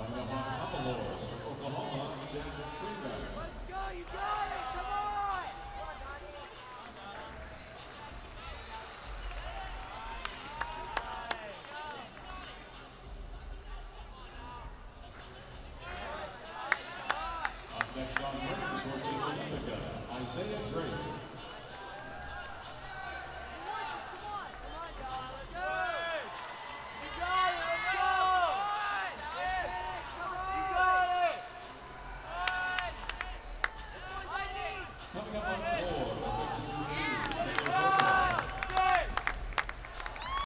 Coming up on Avalors from Oklahoma, Jeff Freeman. Let's go, you got it, come on! Up Isaiah Drake. coming up on the floor.